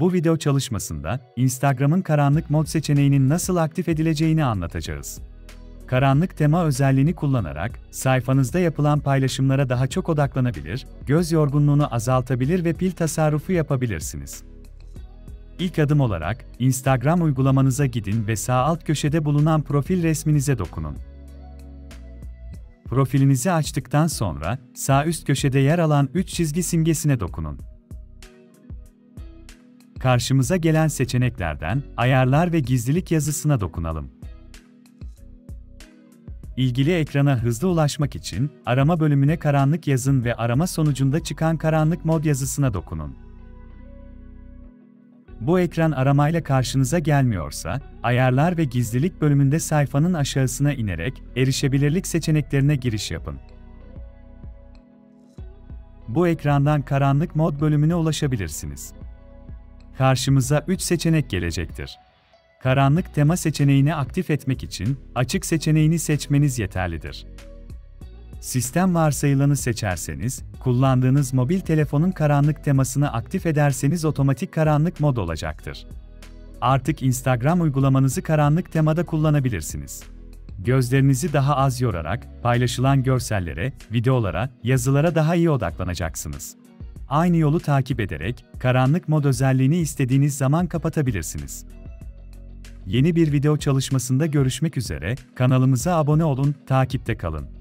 Bu video çalışmasında Instagram'ın karanlık mod seçeneğinin nasıl aktif edileceğini anlatacağız. Karanlık tema özelliğini kullanarak sayfanızda yapılan paylaşımlara daha çok odaklanabilir, göz yorgunluğunu azaltabilir ve pil tasarrufu yapabilirsiniz. İlk adım olarak Instagram uygulamanıza gidin ve sağ alt köşede bulunan profil resminize dokunun. Profilinizi açtıktan sonra sağ üst köşede yer alan 3 çizgi simgesine dokunun. Karşımıza gelen seçeneklerden ayarlar ve gizlilik yazısına dokunalım. İlgili ekrana hızlı ulaşmak için arama bölümüne karanlık yazın ve arama sonucunda çıkan karanlık mod yazısına dokunun. Bu ekran aramayla karşınıza gelmiyorsa, ayarlar ve gizlilik bölümünde sayfanın aşağısına inerek erişebilirlik seçeneklerine giriş yapın. Bu ekrandan karanlık mod bölümüne ulaşabilirsiniz. Karşımıza 3 seçenek gelecektir. Karanlık tema seçeneğini aktif etmek için açık seçeneğini seçmeniz yeterlidir. Sistem varsayılanı seçerseniz, kullandığınız mobil telefonun karanlık temasını aktif ederseniz otomatik karanlık mod olacaktır. Artık Instagram uygulamanızı karanlık temada kullanabilirsiniz. Gözlerinizi daha az yorarak paylaşılan görsellere, videolara, yazılara daha iyi odaklanacaksınız. Aynı yolu takip ederek karanlık mod özelliğini istediğiniz zaman kapatabilirsiniz. Yeni bir video çalışmasında görüşmek üzere, kanalımıza abone olun, takipte kalın.